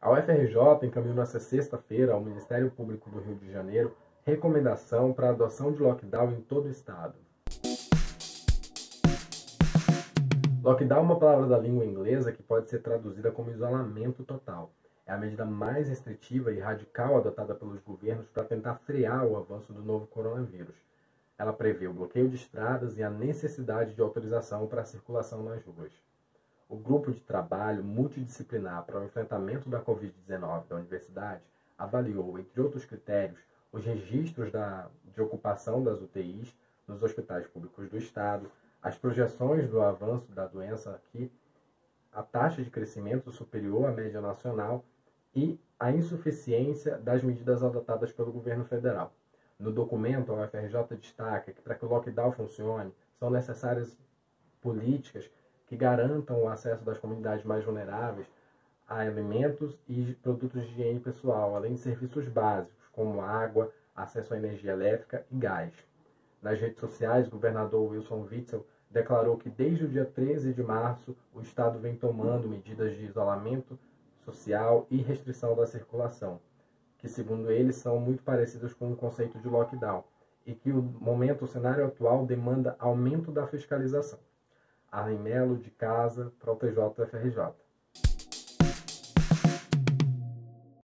A UFRJ encaminhou nesta sexta-feira ao Ministério Público do Rio de Janeiro recomendação para a adoção de lockdown em todo o estado. Lockdown é uma palavra da língua inglesa que pode ser traduzida como isolamento total. É a medida mais restritiva e radical adotada pelos governos para tentar frear o avanço do novo coronavírus. Ela prevê o bloqueio de estradas e a necessidade de autorização para a circulação nas ruas. O grupo de trabalho multidisciplinar para o enfrentamento da Covid-19 da universidade avaliou, entre outros critérios, os registros da, de ocupação das UTIs nos hospitais públicos do Estado, as projeções do avanço da doença aqui, a taxa de crescimento superior à média nacional e a insuficiência das medidas adotadas pelo governo federal. No documento, a UFRJ destaca que para que o lockdown funcione, são necessárias políticas que garantam o acesso das comunidades mais vulneráveis a alimentos e produtos de higiene pessoal, além de serviços básicos, como água, acesso à energia elétrica e gás. Nas redes sociais, o governador Wilson Witzel declarou que desde o dia 13 de março o Estado vem tomando medidas de isolamento social e restrição da circulação, que, segundo ele, são muito parecidas com o conceito de lockdown, e que o momento, o cenário atual, demanda aumento da fiscalização. Arlen Melo, de casa, para o TJFRJ.